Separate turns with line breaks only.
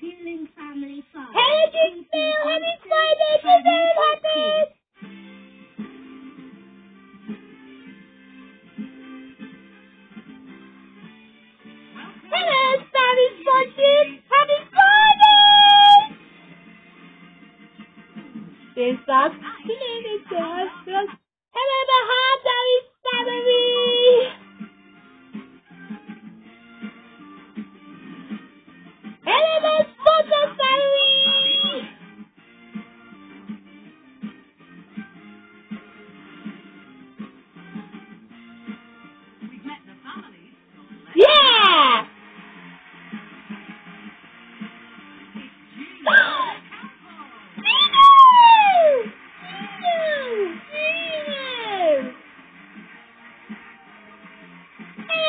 Human Family fun. Hey, it's me, let me try happy.
Hello, Savage Bunches! Happy
Friday! It's that. Today is